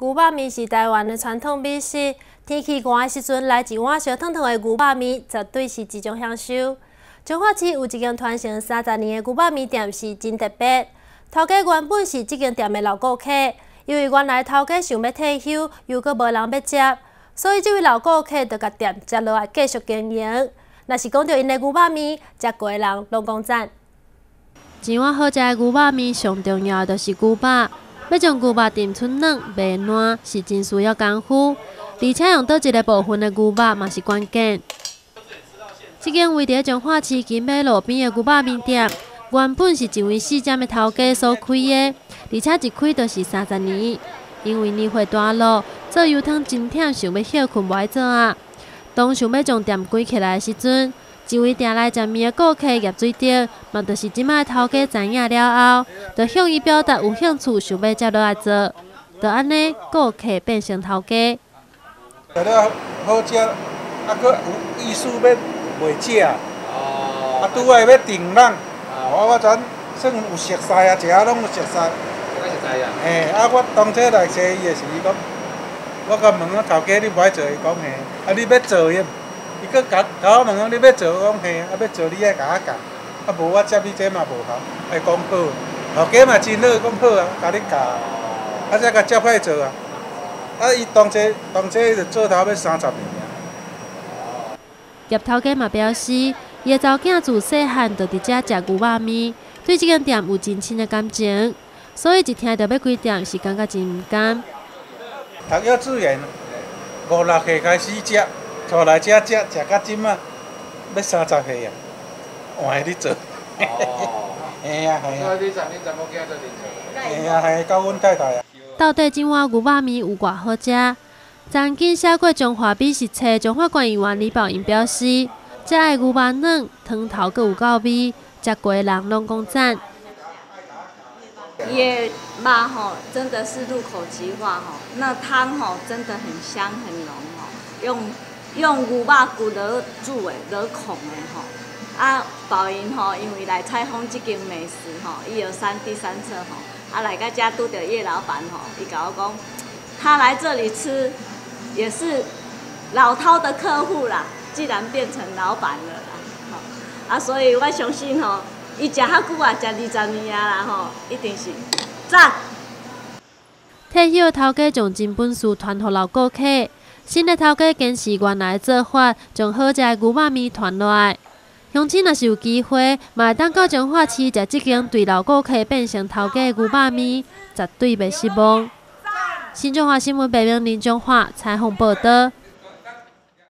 牛肉面是台湾的传统美食，天气寒的时阵来一碗烧烫烫的牛肉面，绝对是一种享受。彰化市有一间传承三十年的牛肉面店是真特别，头家原本是这间店的老顾客，因为原来头家想要退休，又搁无人要接，所以这位老顾客就甲店接落来继续经营。若是讲到因的牛肉面，食过的人拢讲赞。一碗好食的牛肉面，上重要的就是牛肉。要将牛肉炖出嫩、白烂，是真需要功夫，而且用倒一个部分的牛肉嘛是关键。这间位在彰化市金马路边的牛肉面店，原本是一位四尖的头家所开的，而且一开就是三十年。因为年岁大了，做油汤真忝，想要休困袂做啊。当想要将店关起来的时阵，一位店来食面的顾客叶水着，嘛，就是即摆头家知影了后，就向伊表达有兴趣，想要接落来做，就安尼顾客变成头家。食了好食，啊，佫有意思要卖食，啊，拄爱要订人，我我全算有熟识啊，食啊拢有熟悉。熟悉啊？嘿，啊，我当初来找伊的时，伊讲，我甲问啊，头家你不爱做，伊讲嘿，啊，你要做伊。伊搁甲甲我问讲你要做，我讲嘿，啊要做你爱甲我教，啊无我接你这嘛无效，爱讲好，头家嘛真好，讲好啊，甲你教，啊才甲接歹做啊，啊伊当初当初就做头要三十年啊。叶头家嘛表示，伊个查某囝自细汉就伫遮食牛肉面，对即间店有真深的感情，所以一听到要开店是感觉真毋甘。读幼稚园五六岁开始食。带来遮食食到即啊，要三十岁啊，换你做。哦。嘿啊嘿啊。你你怎么做嘿啊嘿，教阮太太啊。到底今碗牛肉面有偌好食？曾经写过中华美食册，中华管议员李宝英表示，这个牛肉嫩，汤头阁有够味，食过人拢讲赞。也肉吼，真的是入口即化吼，那汤吼真的很香很浓吼，用。用牛肉骨来煮的，来控的吼。啊，宝英吼，因为来采访这间美食吼，伊有三第三次吼。啊，来个家拄着叶老板吼，伊甲我讲，他来这里吃，也是老饕的客户啦。既然变成老板了啦，吼。啊，所以我相信吼，伊食较久啊，食二十年啊啦吼，一定是赞。退休头家将真本事传给老顾客。新的头家坚持原来的做法，将好食的牛肉面传落来。乡亲若是有机会，嘛会当到彰化市食这间对老顾客变成头家的牛肉面，绝对袂失望。新中华新闻北平林中华采访报道。